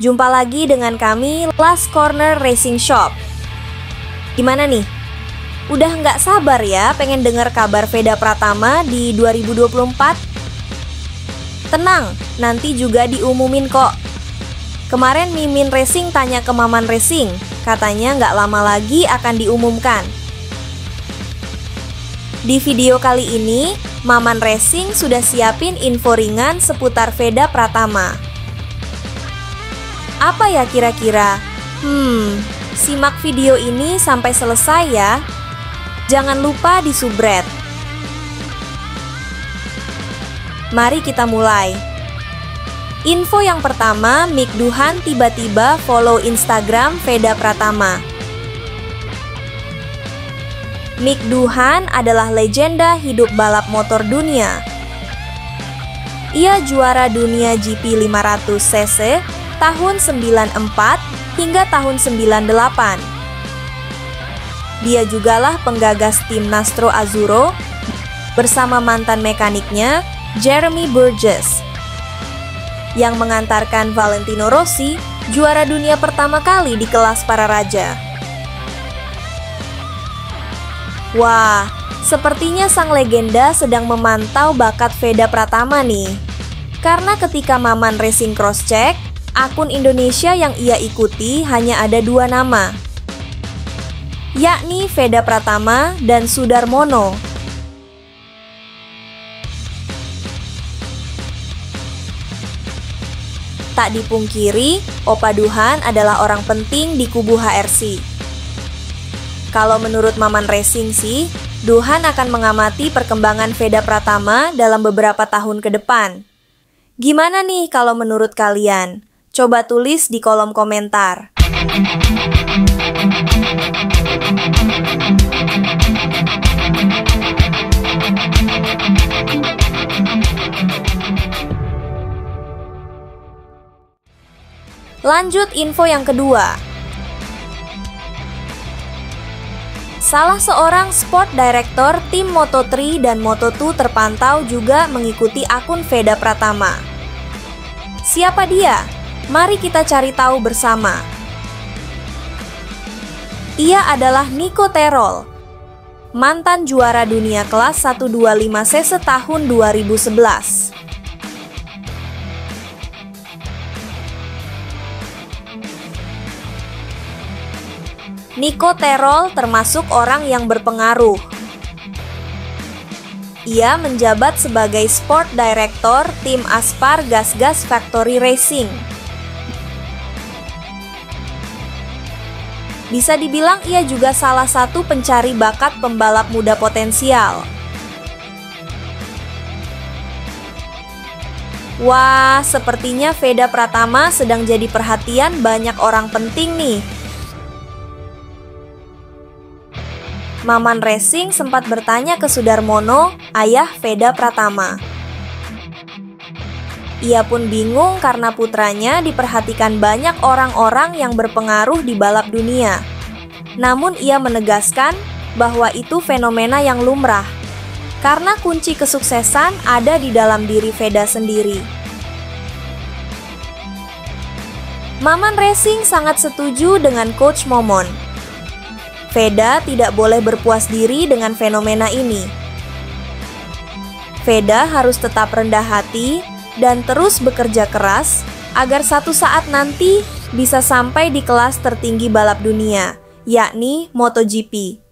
Jumpa lagi dengan kami Last Corner Racing Shop. Gimana nih? Udah nggak sabar ya pengen dengar kabar Veda Pratama di 2024? Tenang, nanti juga diumumin kok. Kemarin Mimin Racing tanya ke Maman Racing, katanya nggak lama lagi akan diumumkan. Di video kali ini, Maman Racing sudah siapin info ringan seputar Veda Pratama. Apa ya kira-kira? Hmm, simak video ini sampai selesai ya. Jangan lupa di subred. Mari kita mulai. Info yang pertama, Mik Duhan tiba-tiba follow Instagram Veda Pratama. Mik Duhan adalah legenda hidup balap motor dunia. Ia juara dunia GP 500 cc tahun 94 hingga tahun 98. Dia jugalah penggagas tim Nastro Azzurro bersama mantan mekaniknya Jeremy Burgess yang mengantarkan Valentino Rossi juara dunia pertama kali di kelas para raja. Wah, sepertinya sang legenda sedang memantau bakat Veda Pratama nih. Karena ketika Maman Racing Cross Check, akun Indonesia yang ia ikuti hanya ada dua nama, yakni Veda Pratama dan Sudarmono. Tak dipungkiri, Opa Duhan adalah orang penting di kubu HRC. Kalau menurut Maman Racing sih, Duhan akan mengamati perkembangan Veda Pratama dalam beberapa tahun ke depan. Gimana nih kalau menurut kalian? Coba tulis di kolom komentar. Lanjut info yang kedua. Salah seorang sport director tim Moto3 dan Moto2 terpantau juga mengikuti akun Veda Pratama. Siapa dia? Mari kita cari tahu bersama. Ia adalah Nico Terol, mantan juara dunia kelas 125cc tahun 2011. Nico Terol termasuk orang yang berpengaruh ia menjabat sebagai Sport Director tim Aspar Gas Gas Factory Racing. Bisa dibilang ia juga salah satu pencari bakat pembalap muda potensial. Wah, sepertinya Veda Pratama sedang jadi perhatian banyak orang penting nih. Maman Racing sempat bertanya ke Sudarmono, ayah Veda Pratama. Ia pun bingung karena putranya diperhatikan banyak orang-orang yang berpengaruh di balap dunia. Namun ia menegaskan bahwa itu fenomena yang lumrah, karena kunci kesuksesan ada di dalam diri Veda sendiri. Maman Racing sangat setuju dengan Coach Momon. Veda tidak boleh berpuas diri dengan fenomena ini. Veda harus tetap rendah hati dan terus bekerja keras agar satu saat nanti bisa sampai di kelas tertinggi balap dunia, yakni MotoGP.